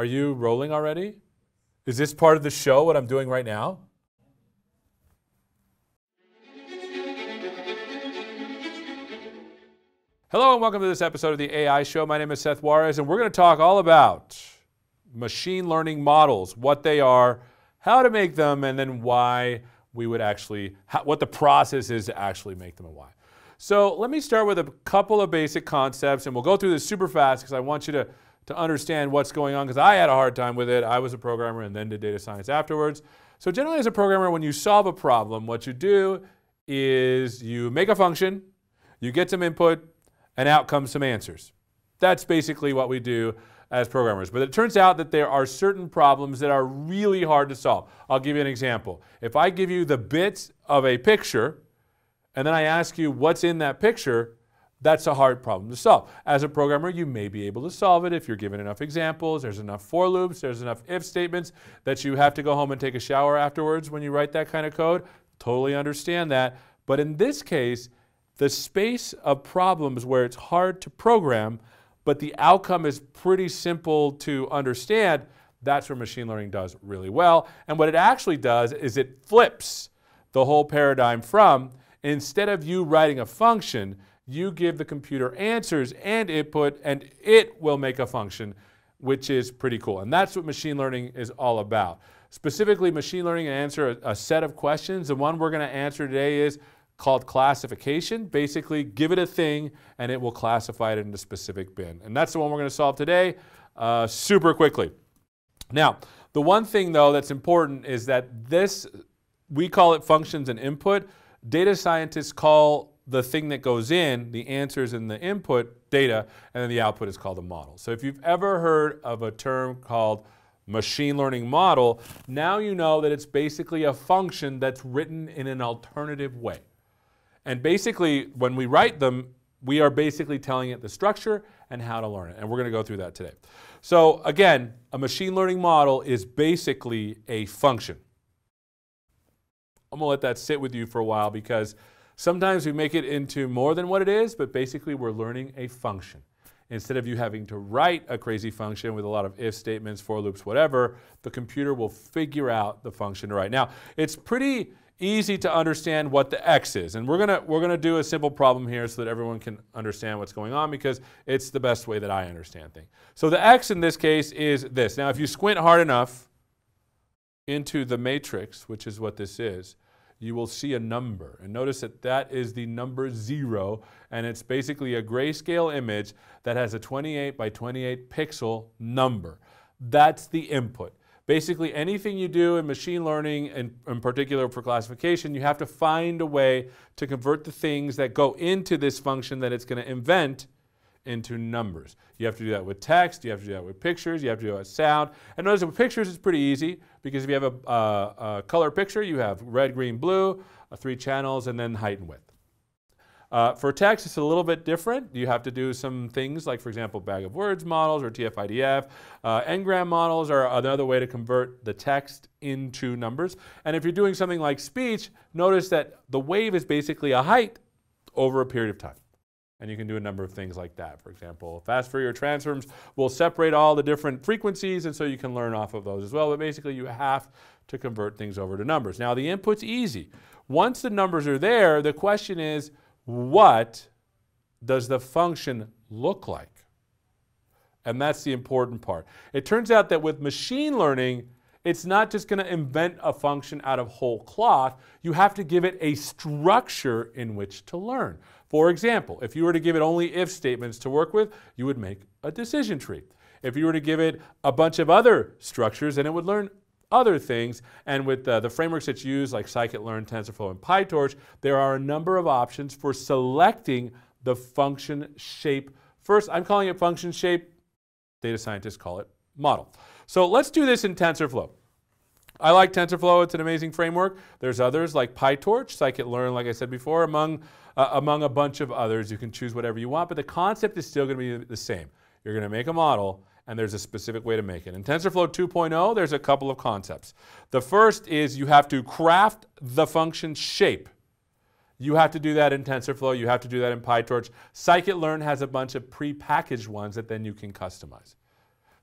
Are you rolling already? Is this part of the show, what I'm doing right now? Hello and welcome to this episode of the AI Show. My name is Seth Juarez, and we're going to talk all about machine learning models, what they are, how to make them, and then why we would actually, how, what the process is to actually make them and why. So let me start with a couple of basic concepts, and we'll go through this super fast because I want you to, to understand what's going on because I had a hard time with it. I was a programmer and then did data science afterwards. So generally as a programmer, when you solve a problem, what you do is you make a function, you get some input, and out comes some answers. That's basically what we do as programmers. But it turns out that there are certain problems that are really hard to solve. I'll give you an example. If I give you the bits of a picture, and then I ask you what's in that picture, that's a hard problem to solve. As a programmer, you may be able to solve it if you're given enough examples, there's enough for loops, there's enough if statements that you have to go home and take a shower afterwards when you write that kind of code. Totally understand that. But in this case, the space of problems where it's hard to program but the outcome is pretty simple to understand, that's where machine learning does really well. And what it actually does is it flips the whole paradigm from instead of you writing a function, you give the computer answers and input, and it will make a function, which is pretty cool. And that's what machine learning is all about. Specifically, machine learning can answer a, a set of questions. The one we're going to answer today is called classification. Basically, give it a thing and it will classify it into a specific bin. And that's the one we're going to solve today uh, super quickly. Now, the one thing though that's important is that this, we call it functions and input. Data scientists call the thing that goes in, the answers in the input data, and then the output is called a model. So if you've ever heard of a term called machine learning model, now you know that it's basically a function that's written in an alternative way. And basically, when we write them, we are basically telling it the structure and how to learn it. And we're going to go through that today. So again, a machine learning model is basically a function. I'm going to let that sit with you for a while because sometimes we make it into more than what it is, but basically we're learning a function. Instead of you having to write a crazy function with a lot of if statements, for loops, whatever, the computer will figure out the function to write. Now, it's pretty easy to understand what the x is. And we're gonna, we're gonna do a simple problem here so that everyone can understand what's going on because it's the best way that I understand things. So the x in this case is this. Now if you squint hard enough into the matrix, which is what this is, you will see a number. And notice that that is the number zero, and it's basically a grayscale image that has a 28 by 28 pixel number. That's the input. Basically, anything you do in machine learning, and in particular for classification, you have to find a way to convert the things that go into this function that it's going to invent into numbers. You have to do that with text, you have to do that with pictures, you have to do that with sound. And notice with pictures it's pretty easy because if you have a, uh, a color picture, you have red, green, blue, uh, three channels, and then height and width. Uh, for text, it's a little bit different. You have to do some things like, for example, bag of words models or TF-IDF. Uh, Ngram models are another way to convert the text into numbers. And if you're doing something like speech, notice that the wave is basically a height over a period of time. And you can do a number of things like that. For example, fast Fourier transforms will separate all the different frequencies, and so you can learn off of those as well. But basically, you have to convert things over to numbers. Now, the input's easy. Once the numbers are there, the question is, what does the function look like? And that's the important part. It turns out that with machine learning, it's not just going to invent a function out of whole cloth. You have to give it a structure in which to learn. For example, if you were to give it only if statements to work with, you would make a decision tree. If you were to give it a bunch of other structures, then it would learn other things. And with uh, the frameworks that's used, like scikit-learn, TensorFlow, and PyTorch, there are a number of options for selecting the function shape. First, I'm calling it function shape. Data scientists call it model. So let's do this in TensorFlow. I like TensorFlow. It's an amazing framework. There's others like PyTorch, scikit-learn, like I said before, among, uh, among a bunch of others. You can choose whatever you want, but the concept is still going to be the same. You're going to make a model, and there's a specific way to make it. In TensorFlow 2.0, there's a couple of concepts. The first is you have to craft the function shape. You have to do that in TensorFlow. You have to do that in PyTorch. Scikit-learn has a bunch of pre-packaged ones that then you can customize.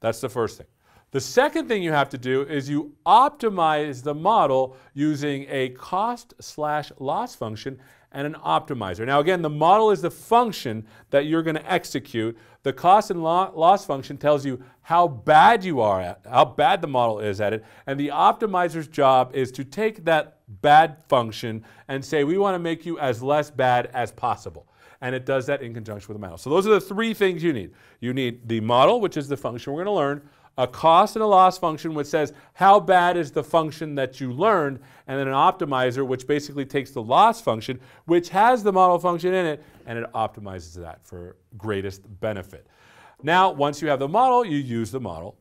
That's the first thing. The second thing you have to do is you optimize the model using a cost slash loss function and an optimizer. Now again, the model is the function that you're going to execute. The cost and loss function tells you how bad you are at, how bad the model is at it, and the optimizer's job is to take that bad function and say, we want to make you as less bad as possible. And it does that in conjunction with the model. So those are the three things you need. You need the model, which is the function we're going to learn, a cost and a loss function which says how bad is the function that you learned, and then an optimizer which basically takes the loss function, which has the model function in it, and it optimizes that for greatest benefit. Now, once you have the model, you use the model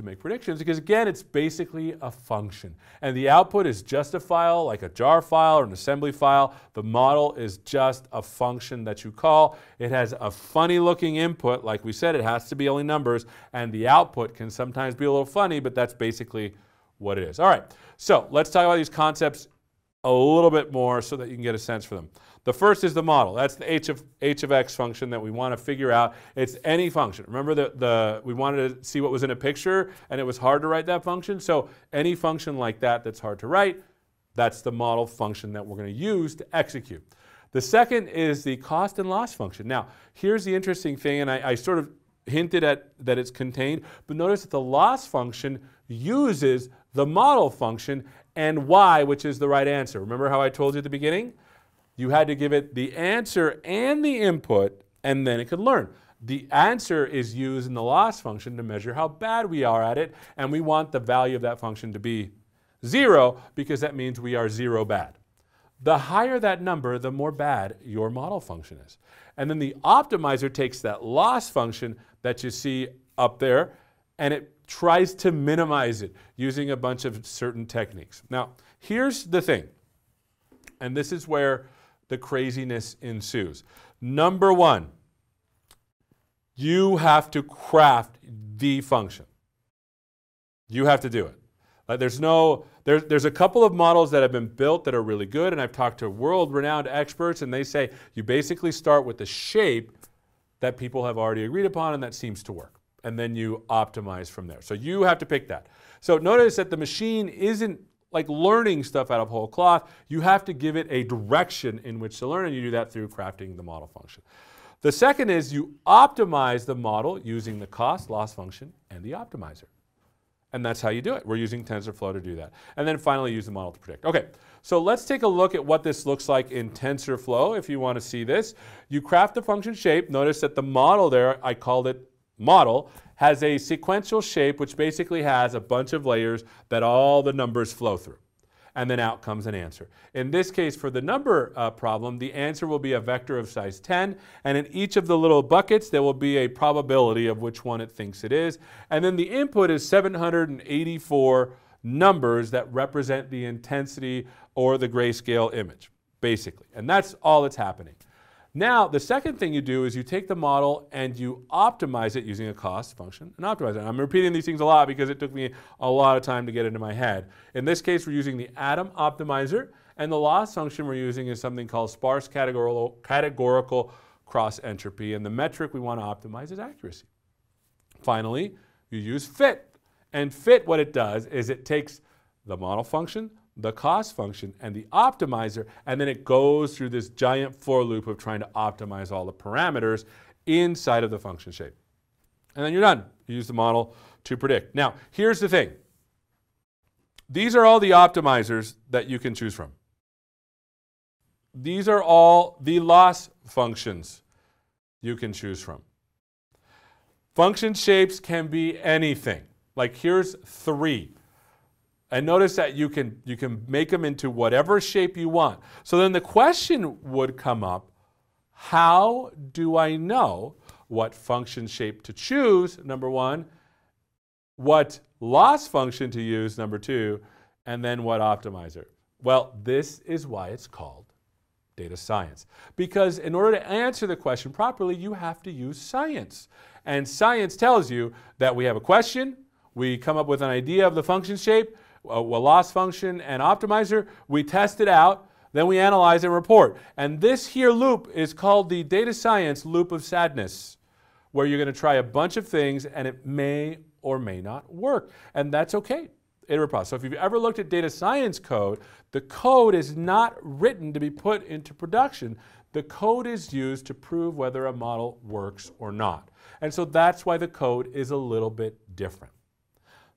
to make predictions because again, it's basically a function. And the output is just a file like a jar file or an assembly file. The model is just a function that you call. It has a funny looking input. Like we said, it has to be only numbers and the output can sometimes be a little funny, but that's basically what it is. All right, so let's talk about these concepts a little bit more so that you can get a sense for them. The first is the model. That's the h of, h of x function that we want to figure out. It's any function. Remember that the, we wanted to see what was in a picture and it was hard to write that function. So any function like that that's hard to write, that's the model function that we're going to use to execute. The second is the cost and loss function. Now, here's the interesting thing, and I, I sort of hinted at that it's contained, but notice that the loss function uses the model function and y, which is the right answer. Remember how I told you at the beginning? You had to give it the answer and the input, and then it could learn. The answer is used in the loss function to measure how bad we are at it, and we want the value of that function to be zero because that means we are zero bad. The higher that number, the more bad your model function is. And then the optimizer takes that loss function that you see up there and it tries to minimize it using a bunch of certain techniques. Now, here's the thing, and this is where the craziness ensues. Number one, you have to craft the function. You have to do it. Uh, there's no, there's, there's a couple of models that have been built that are really good, and I've talked to world renowned experts, and they say you basically start with the shape that people have already agreed upon, and that seems to work. And then you optimize from there. So you have to pick that. So notice that the machine isn't like learning stuff out of whole cloth. You have to give it a direction in which to learn, and you do that through crafting the model function. The second is you optimize the model using the cost loss function and the optimizer. And that's how you do it. We're using TensorFlow to do that. And then finally use the model to predict. Okay, so let's take a look at what this looks like in TensorFlow if you want to see this. You craft the function shape. Notice that the model there, I called it model, has a sequential shape which basically has a bunch of layers that all the numbers flow through. And then out comes an answer. In this case, for the number uh, problem, the answer will be a vector of size 10, and in each of the little buckets, there will be a probability of which one it thinks it is. And then the input is 784 numbers that represent the intensity or the grayscale image, basically. And that's all that's happening. Now, the second thing you do is you take the model and you optimize it using a cost function and optimize it. I'm repeating these things a lot because it took me a lot of time to get into my head. In this case, we're using the Adam optimizer, and the loss function we're using is something called sparse categorical, categorical cross entropy, and the metric we want to optimize is accuracy. Finally, you use fit. And fit, what it does is it takes the model function, the cost function and the optimizer, and then it goes through this giant for loop of trying to optimize all the parameters inside of the function shape. And then you're done. You use the model to predict. Now, here's the thing. These are all the optimizers that you can choose from. These are all the loss functions you can choose from. Function shapes can be anything. Like here's three. And notice that you can, you can make them into whatever shape you want. So then the question would come up, how do I know what function shape to choose, number one, what loss function to use, number two, and then what optimizer? Well, this is why it's called data science. Because in order to answer the question properly, you have to use science. And science tells you that we have a question, we come up with an idea of the function shape, a, loss function and optimizer. We test it out, then we analyze and report. And this here loop is called the data science loop of sadness, where you're going to try a bunch of things and it may or may not work. And that's okay. Iterative process. So if you've ever looked at data science code, the code is not written to be put into production. The code is used to prove whether a model works or not. And so that's why the code is a little bit different.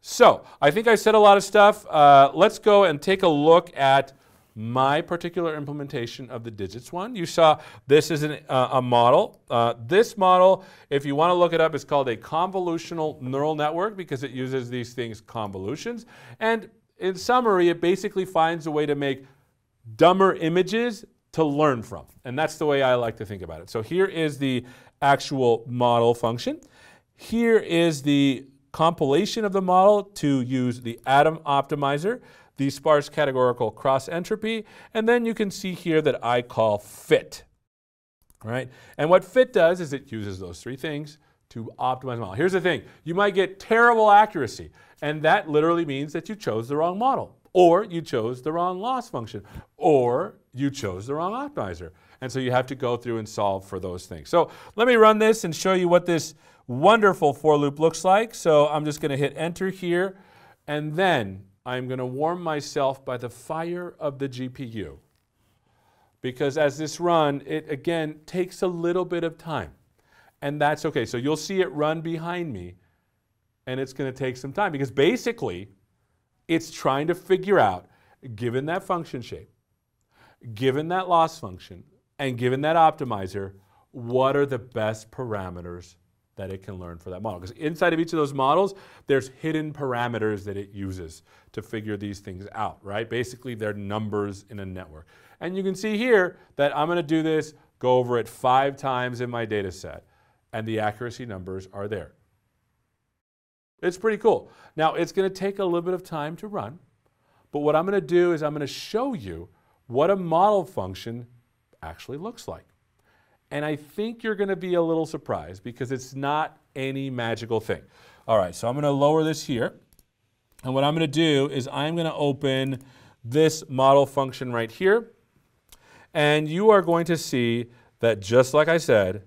So I think I said a lot of stuff. Uh, let's go and take a look at my particular implementation of the digits one. You saw this is an, uh, a model. Uh, this model, if you want to look it up, is called a convolutional neural network because it uses these things convolutions. And in summary, it basically finds a way to make dumber images to learn from. And that's the way I like to think about it. So here is the actual model function. Here is the compilation of the model to use the Adam optimizer, the sparse categorical cross entropy, and then you can see here that I call fit. Right? And what fit does is it uses those three things to optimize the model. Here's the thing, you might get terrible accuracy, and that literally means that you chose the wrong model, or you chose the wrong loss function, or you chose the wrong optimizer. And so you have to go through and solve for those things. So let me run this and show you what this wonderful for loop looks like. So I'm just going to hit enter here, and then I'm going to warm myself by the fire of the GPU. Because as this run, it again takes a little bit of time. And that's okay. So you'll see it run behind me, and it's going to take some time because basically it's trying to figure out, given that function shape, given that loss function, and given that optimizer, what are the best parameters that it can learn for that model. Because inside of each of those models, there's hidden parameters that it uses to figure these things out, right? Basically, they're numbers in a network. And you can see here that I'm going to do this, go over it five times in my data set, and the accuracy numbers are there. It's pretty cool. Now, it's going to take a little bit of time to run, but what I'm going to do is I'm going to show you what a model function actually looks like. And I think you're going to be a little surprised because it's not any magical thing. All right, so I'm going to lower this here. And what I'm going to do is I'm going to open this model function right here. And you are going to see that just like I said,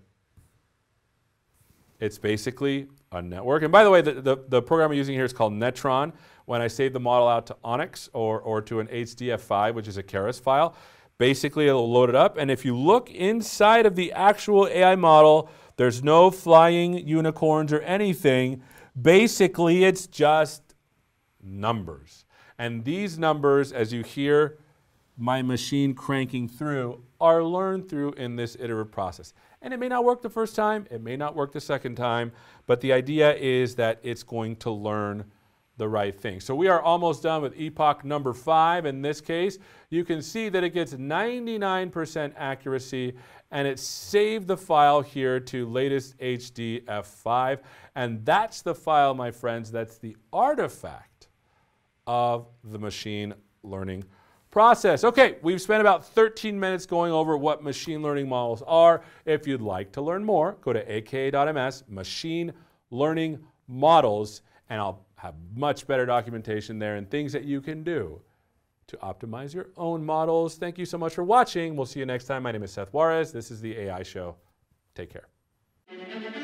it's basically a network. And by the way, the, the, the program I'm using here is called Netron. When I save the model out to ONNX or, or to an HDF5, which is a Keras file, Basically, it'll load it up. And if you look inside of the actual AI model, there's no flying unicorns or anything. Basically, it's just numbers. And these numbers, as you hear my machine cranking through, are learned through in this iterative process. And it may not work the first time, it may not work the second time, but the idea is that it's going to learn the right thing. So we are almost done with epoch number five. In this case, you can see that it gets 99% accuracy and it saved the file here to latest HDF5. And that's the file, my friends, that's the artifact of the machine learning process. Okay, we've spent about 13 minutes going over what machine learning models are. If you'd like to learn more, go to aka.ms, machine learning models, and I'll have much better documentation there and things that you can do to optimize your own models. Thank you so much for watching. We'll see you next time. My name is Seth Juarez. This is the AI Show. Take care.